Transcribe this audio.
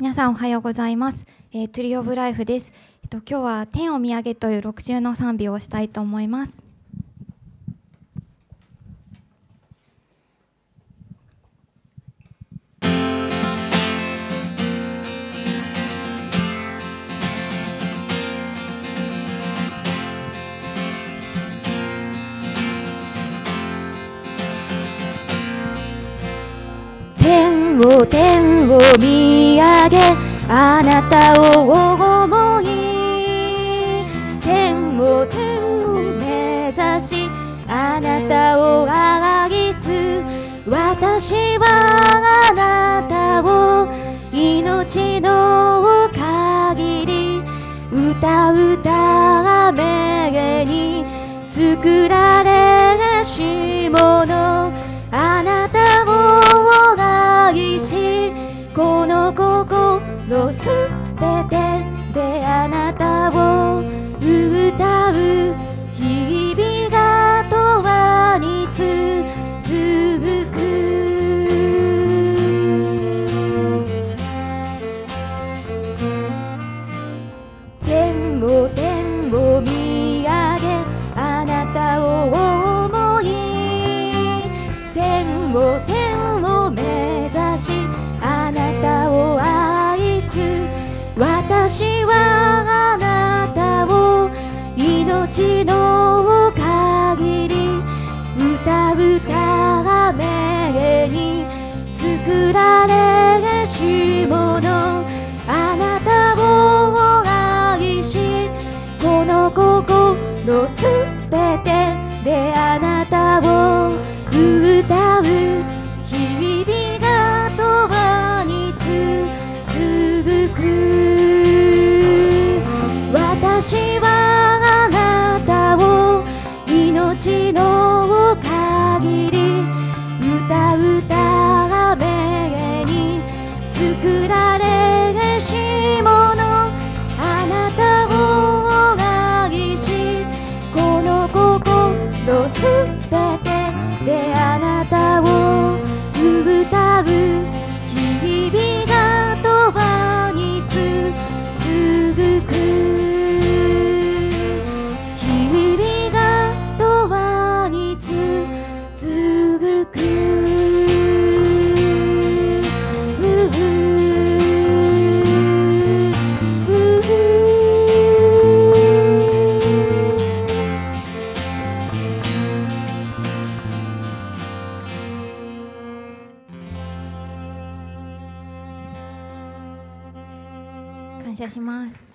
皆さんおはようございます。えー、トゥリオブライフです。えっと今日は天を見上げという六中の賛美をしたいと思います。天を天を見上げあなたを思い天を天を目指しあなたを愛す。私はあなたを命の限り歌うために作られし者。あなたをしこの心すべてであなたれし者あなたを愛しこの心すべてであなたを歌う。日々が永遠に続く私は感謝します。